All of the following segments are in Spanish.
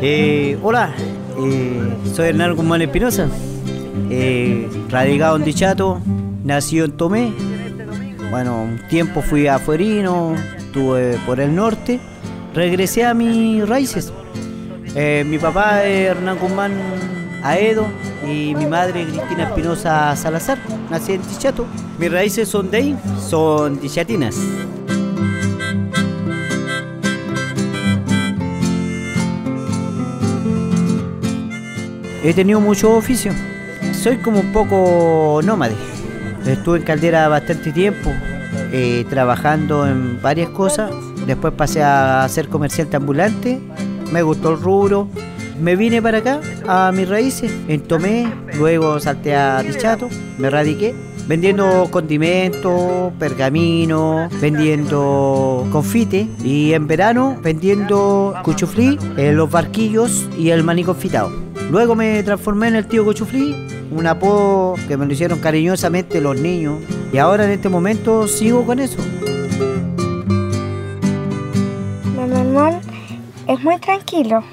Eh, hola, eh, soy Hernán Guzmán Espinosa, eh, radicado en Dichato, nacido en Tomé. Bueno, un tiempo fui a Fuerino, estuve por el norte, regresé a mis raíces. Mi papá es Hernán Guzmán Aedo y mi madre Cristina Espinosa Salazar, nací en Dichato. Mis raíces son de ahí, son dichatinas. He tenido mucho oficio. Soy como un poco nómade. Estuve en Caldera bastante tiempo, eh, trabajando en varias cosas. Después pasé a ser comerciante ambulante. Me gustó el rubro. Me vine para acá, a mis raíces, en Tomé. Luego salté a Dichato, me radiqué. Vendiendo condimentos, pergamino, vendiendo confite y en verano vendiendo cuchuflí, eh, los barquillos y el maní confitado. Luego me transformé en el tío Cuchuflí, un apodo que me lo hicieron cariñosamente los niños. Y ahora en este momento sigo con eso. Hermón es muy tranquilo.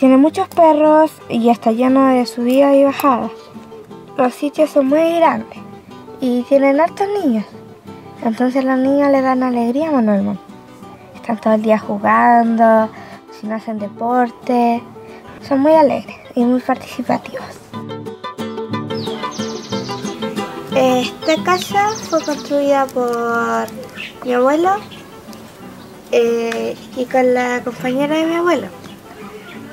Tiene muchos perros y está lleno de subidas y bajadas. Los sitios son muy grandes y tienen hartos niños. Entonces los niños le dan alegría a Manuel. Están todo el día jugando, si no hacen deporte. Son muy alegres y muy participativos. Esta casa fue construida por mi abuelo eh, y con la compañera de mi abuelo.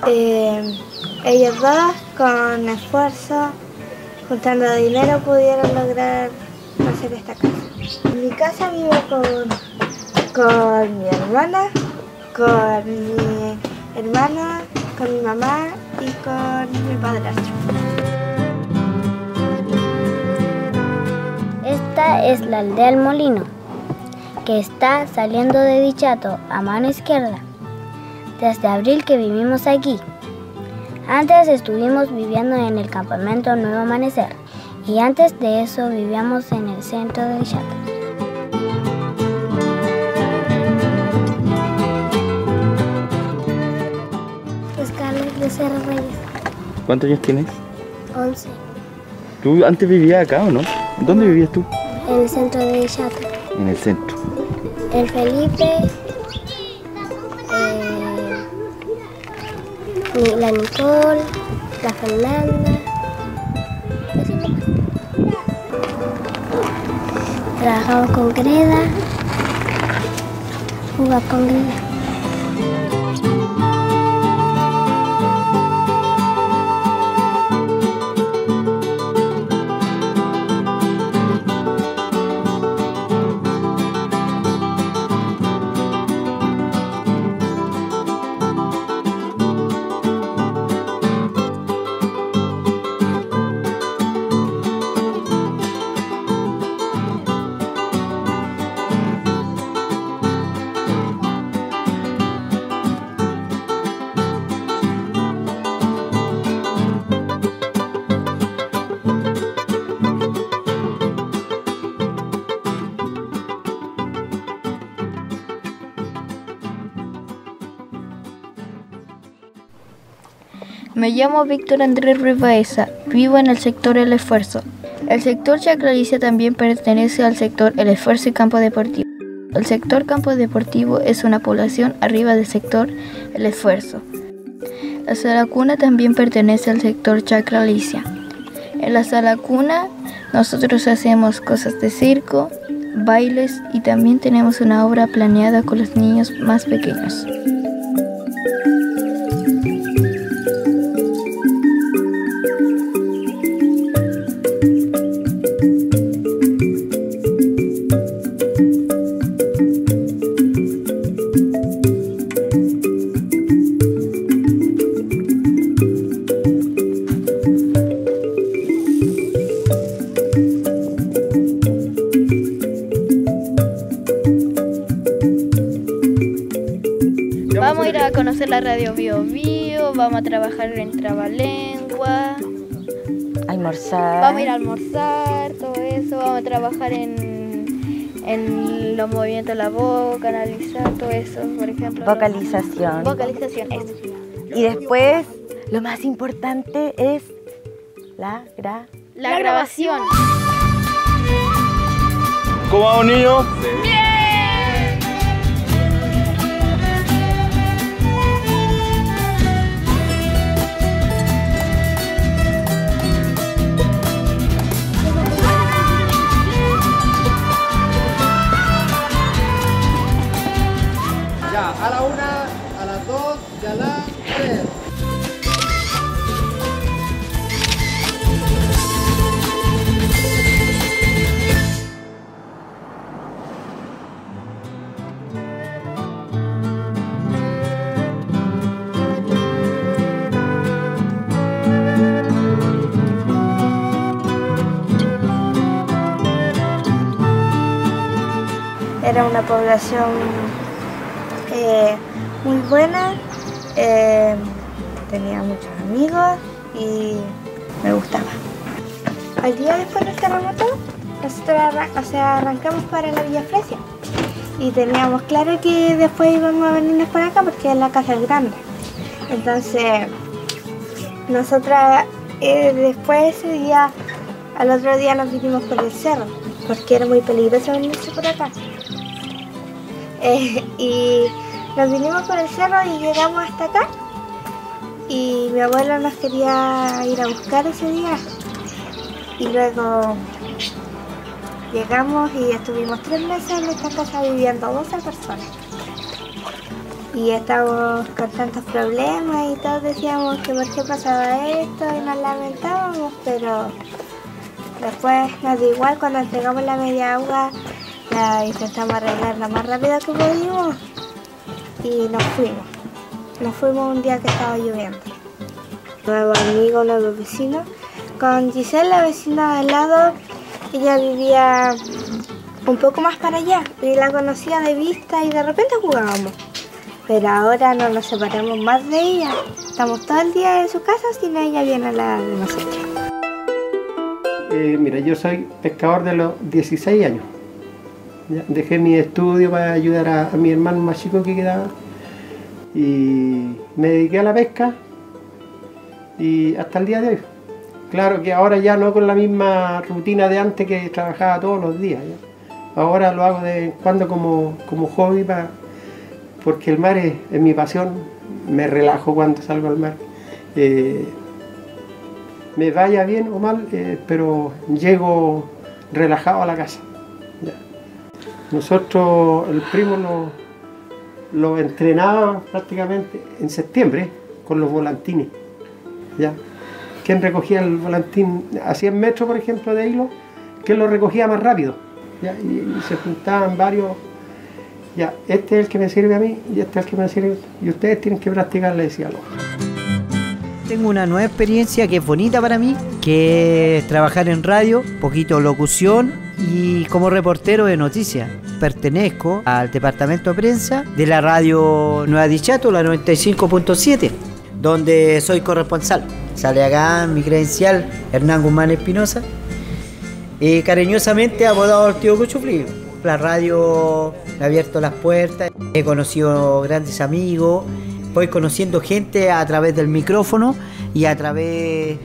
Eh, ellos dos, con esfuerzo, juntando dinero, pudieron lograr hacer esta casa. En mi casa vivo con, con mi hermana, con mi hermana, con mi mamá con mi padrastro. Esta es la aldea El Molino, que está saliendo de Dichato a mano izquierda. Desde abril que vivimos aquí. Antes estuvimos viviendo en el campamento Nuevo Amanecer y antes de eso vivíamos en el centro de Dichato. Reyes, ¿Cuántos años tienes? 11, ¿Tú antes vivías acá o no? ¿Dónde vivías tú? en el centro de Dichato. En el centro. El Felipe, eh, la Nicole, la Fernanda. Trabajamos con Greda, jugaba con Greda. Me llamo Víctor Andrés Ribaeza, vivo en el sector El Esfuerzo. El sector Chacralicia también pertenece al sector El Esfuerzo y Campo Deportivo. El sector Campo Deportivo es una población arriba del sector El Esfuerzo. La sala cuna también pertenece al sector Chacralicia. En la sala cuna nosotros hacemos cosas de circo, bailes y también tenemos una obra planeada con los niños más pequeños. Conocer la radio Bio Bio, vamos a trabajar en Trabalengua, Almorzar. vamos a ir a almorzar, todo eso, vamos a trabajar en, en los movimientos de la boca, analizar todo eso, por ejemplo. Vocalización. Vocalización, eso. Y después, lo más importante es la gra... La grabación. ¿Cómo vamos, niños? Ya, población eh, muy buena, eh, tenía muchos amigos y me gustaba. Al día después del terremoto, nosotros arran- o sea, arrancamos para la Villa Fresia y teníamos claro que después íbamos a venirnos por acá porque la casa es grande. Entonces, nosotras eh, después ese día, al otro día nos vinimos por el cerro porque era muy peligroso venirse por acá. Y nos vinimos por el cerro y llegamos hasta acá. Y mi abuelo nos quería ir a buscar ese día. Y luego llegamos y estuvimos tres meses en esta casa viviendo 12 personas. Y estábamos con tantos problemas y todos decíamos que por qué pasaba esto y nos lamentábamos, pero después nos dio igual cuando entregamos la media agua la intentamos arreglar lo más rápido que pudimos y nos fuimos. Nos fuimos un día que estaba lloviendo. Nuevos amigos, nuevos vecinos. Con Giselle, la vecina de al lado, ella vivía un poco más para allá y la conocía de vista y de repente jugábamos. Pero ahora no nos separamos más de ella. Estamos todo el día en su casa sin ella viene a la de nosotros. Eh, mira, yo soy pescador de los 16 años. Dejé mi estudio para ayudar a, mi hermano más chico que quedaba. Y me dediqué a la pesca y hasta el día de hoy. Claro que ahora ya no con la misma rutina de antes que trabajaba todos los días. Ahora lo hago de cuando como, como hobby porque el mar es, es mi pasión. Me relajo cuando salgo al mar. Eh, me vaya bien o mal, eh, pero llego relajado a la casa. Nosotros, el primo lo, lo entrenaba prácticamente en septiembre con los volantines. ¿ya? ¿Quién recogía el volantín a 100 metros, por ejemplo, de hilo? ¿Quién lo recogía más rápido? ¿ya? Y, se juntaban varios. Ya, este es el que me sirve a mí y este es el que me sirve. Y ustedes tienen que practicar, le decía. Tengo una nueva experiencia que es bonita para mí, que es trabajar en radio, poquito locución y como reportero de noticias. Pertenezco al departamento de prensa de la radio Nueva Dichato, la 95.7, donde soy corresponsal. Sale acá mi credencial, Hernán Guzmán Espinosa, y cariñosamente apodado el tío Cuchuflí. La radio me ha abierto las puertas, he conocido grandes amigos, voy conociendo gente a través del micrófono y a través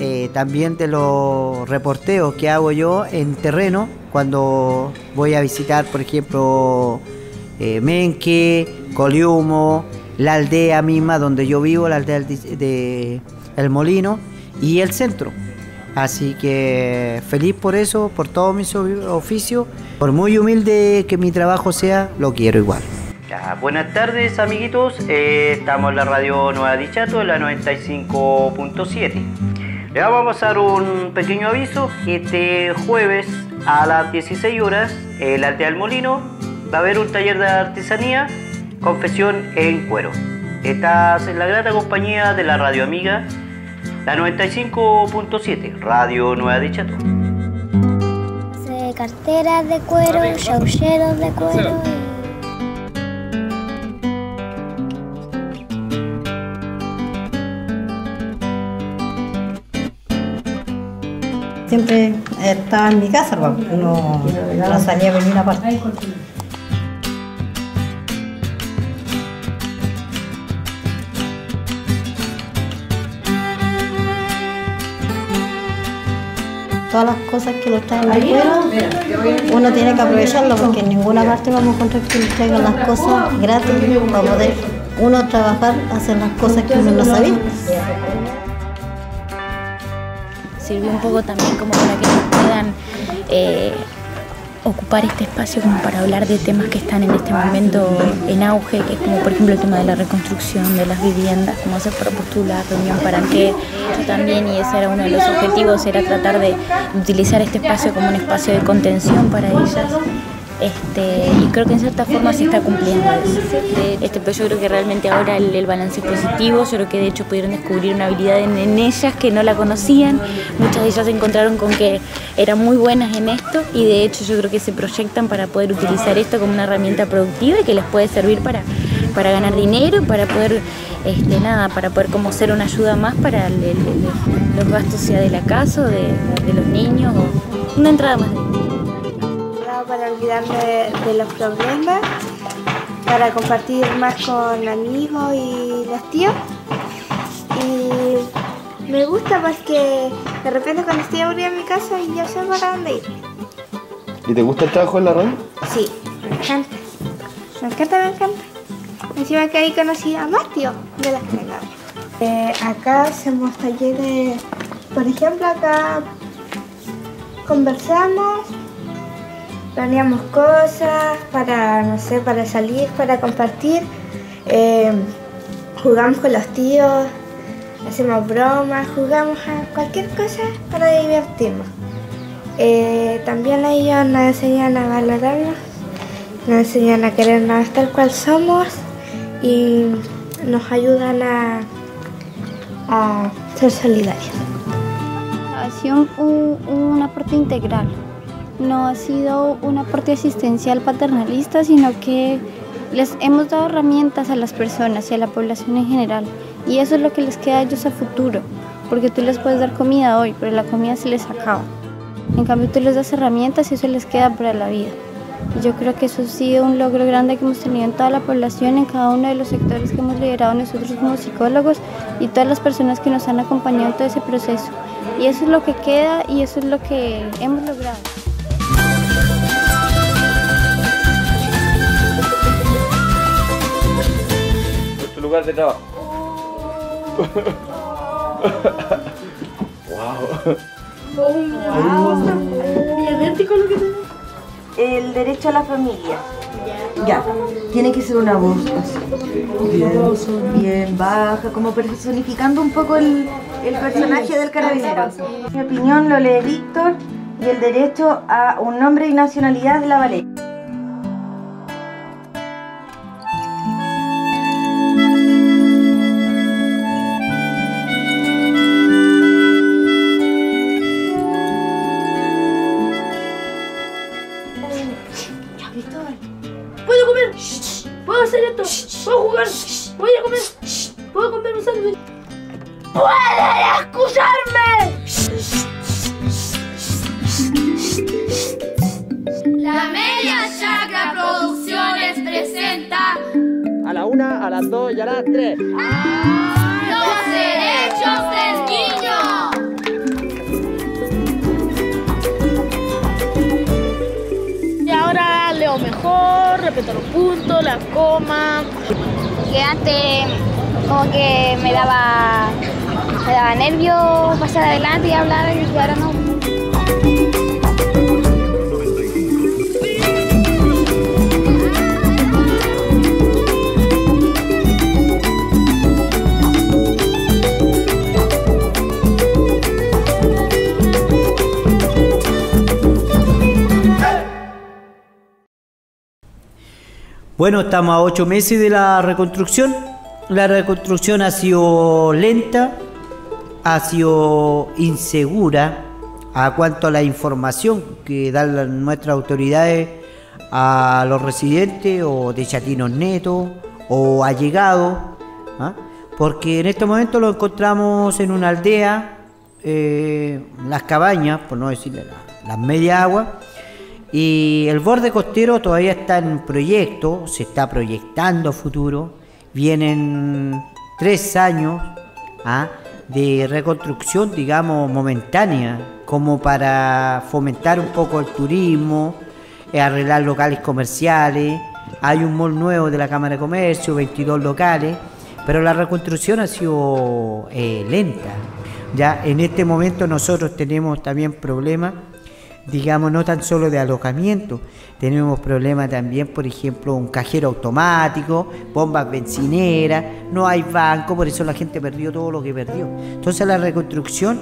eh, también de los reporteos que hago yo en terreno cuando voy a visitar, por ejemplo, eh, Menque, Coliumo, la aldea misma donde yo vivo, la aldea de El Molino y el centro. Así que feliz por eso, por todo mi oficio, por muy humilde que mi trabajo sea, lo quiero igual. buenas tardes amiguitos, Eh, estamos en la radio Nueva Dichato, la 95.7. Le vamos a dar un pequeño aviso, este jueves a las 16 horas, en la aldea del Molino, va a haber un taller de artesanía, confesión en cuero. Estás en la grata compañía de la radio amiga, la 95.7, Radio Nueva Dichato. Hace carteras de cuero, chaucheros de cuero. siempre estaba en mi casa, pues, no, no salía a venir aparte. todas las cosas que nos traen de fuera, uno tiene que aprovecharlo porque en ninguna parte vamos a encontrar que nos traigan las cosas gratis para poder uno trabajar, hacer las cosas que uno no sabía. Sirvió un poco también como para que nos puedan eh, ocupar este espacio como para hablar de temas que están en este momento en auge, que es como por ejemplo el tema de la reconstrucción de las viviendas, cómo se postular, reunión para qué. Yo también, y ese era uno de los objetivos, era tratar de utilizar este espacio como un espacio de contención para ellas. Este, y creo que en cierta forma se está cumpliendo. Este, pero yo creo que realmente ahora el, balance es positivo, yo creo que de hecho pudieron descubrir una habilidad en, ellas que no la conocían, muchas de ellas se encontraron con que eran muy buenas en esto y de hecho yo creo que se proyectan para poder utilizar esto como una herramienta productiva y que les puede servir para, para ganar dinero, para poder, este, nada, para poder como ser una ayuda más para los gastos sea de la casa de los niños o una entrada más para olvidarme de, de, los problemas, para compartir más con amigos y los tíos. Y me gusta porque de repente cuando estoy aburrida en mi casa ya sé para dónde ir. ¿Y te gusta el trabajo en la radio? Sí, me encanta. Me encanta, me encanta. Encima que ahí conocí a más tíos de las que eh, Acá hacemos talleres, por ejemplo, acá conversamos planeamos cosas para, no sé, para salir, para compartir. Eh, jugamos con los tíos, hacemos bromas, jugamos a cualquier cosa para divertirnos. Eh, también ellos nos enseñan a valorarnos, nos enseñan a querernos tal cual somos y nos ayudan a, a ser solidarios. Ha sido un, un aporte integral no ha sido un aporte asistencial paternalista, sino que les hemos dado herramientas a las personas y a la población en general. Y eso es lo que les queda a ellos a futuro, porque tú les puedes dar comida hoy, pero la comida se les acaba. En cambio, tú les das herramientas y eso les queda para la vida. Y yo creo que eso ha sido un logro grande que hemos tenido en toda la población, en cada uno de los sectores que hemos liderado nosotros como psicólogos y todas las personas que nos han acompañado en todo ese proceso. Y eso es lo que queda y eso es lo que hemos logrado. Lugar de trabajo. wow. idéntico lo que El derecho a la familia. Ya, tiene que ser una voz así. Bien, bien baja, como personificando un poco el, el personaje del carabinero. Mi opinión lo lee Víctor y el derecho a un nombre y nacionalidad de la Valera. Ahora leo mejor, respeto los puntos, la coma. Que como que me daba me daba nervio pasar adelante y hablar y ahora no. Bueno, estamos a ocho meses de la reconstrucción. La reconstrucción ha sido lenta, ha sido insegura a cuanto a la información que dan nuestras autoridades a los residentes o de chatinos netos o allegados, ¿ah? porque en este momento lo encontramos en una aldea, eh, las cabañas, por no decirle la, las media agua, y el borde costero todavía está en proyecto, se está proyectando a futuro. Vienen tres años ¿ah? de reconstrucción, digamos, momentánea, como para fomentar un poco el turismo, eh, arreglar locales comerciales. Hay un mall nuevo de la Cámara de Comercio, 22 locales, pero la reconstrucción ha sido eh, lenta. Ya en este momento nosotros tenemos también problemas, digamos, no tan solo de alojamiento, tenemos problemas también, por ejemplo, un cajero automático, bombas bencineras, no hay banco, por eso la gente perdió todo lo que perdió. Entonces la reconstrucción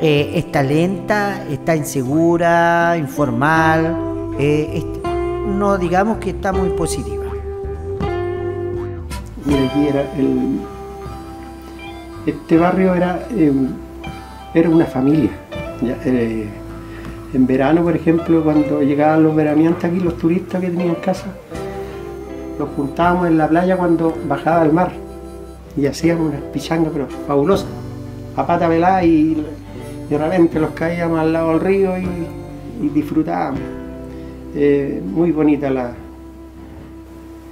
eh, está lenta, está insegura, informal, eh, no digamos que está muy positiva. Mira, aquí era el, este barrio era, eh, era una familia. En verano, por ejemplo, cuando llegaban los veraneantes aquí, los turistas que tenían casa, los juntábamos en la playa cuando bajaba el mar y hacíamos unas pichangas, pero fabulosas, a pata velada y de repente los caíamos al lado del río y, disfrutábamos. Eh, muy bonita la,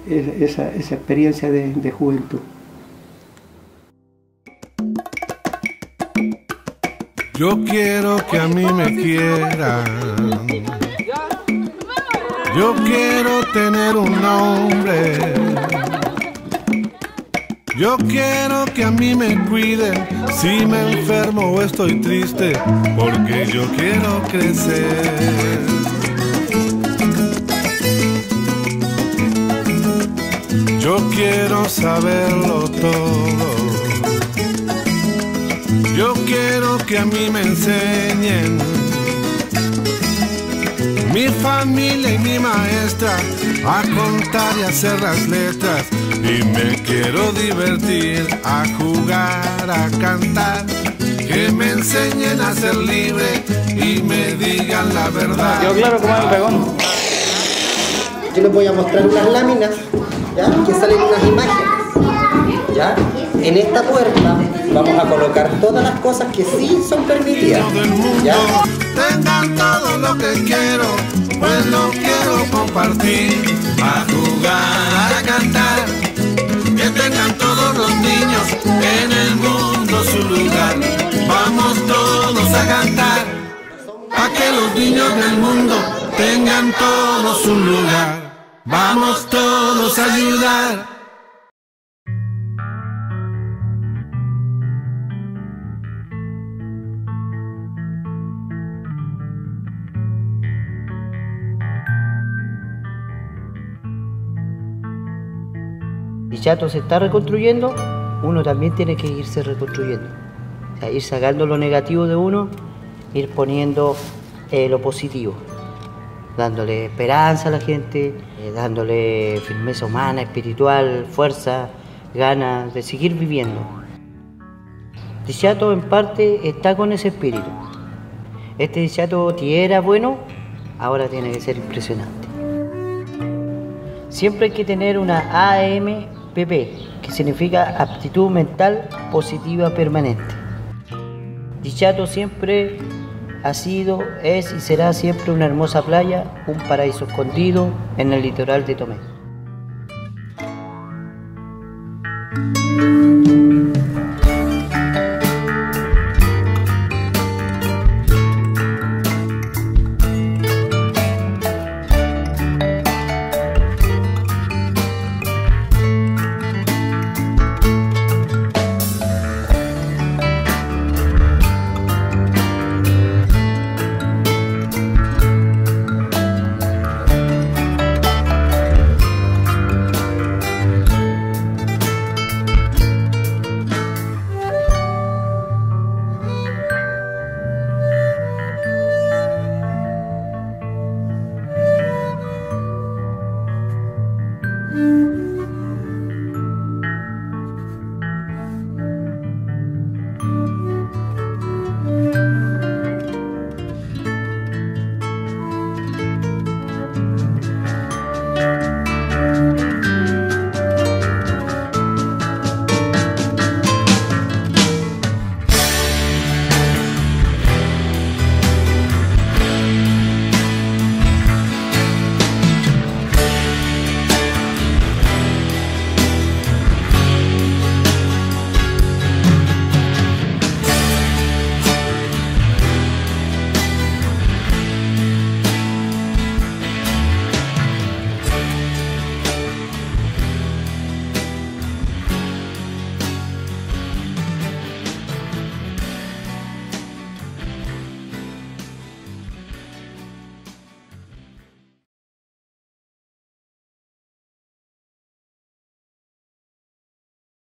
es- esa, experiencia de juventud. Yo quiero que a mí me quieran. Yo quiero tener un nombre. Yo quiero que a mí me cuiden si me enfermo o estoy triste, porque yo quiero crecer. Yo quiero saberlo todo. Yo quiero que a mí me enseñen mi familia y mi maestra a contar y hacer las letras. Y me quiero divertir, a jugar, a cantar. Que me enseñen a ser libre y me digan la verdad. Quedó claro cómo es el pegón. Yo les voy a mostrar unas láminas ¿ya? que salen. En esta puerta vamos a colocar todas las cosas que sí son permitidas. ¿ya? Tengan todo lo que quiero, pues lo quiero compartir. A jugar, a cantar, que tengan todos los niños en el mundo su lugar. Vamos todos a cantar, a que los niños del mundo tengan todos su lugar. Vamos todos a ayudar. Dichato se está reconstruyendo, uno también tiene que irse reconstruyendo. Ir sacando lo negativo de uno, ir poniendo eh, lo positivo, dándole esperanza a la gente, eh, dándole firmeza humana, espiritual, fuerza, ganas de seguir viviendo. Dichato en parte está con ese espíritu. Este Dichato que era bueno, ahora tiene que ser impresionante. Siempre hay que tener una AMPP, que significa aptitud mental positiva permanente. Dichato siempre ha sido, es y será siempre una hermosa playa, un paraíso escondido en el litoral de Tomé.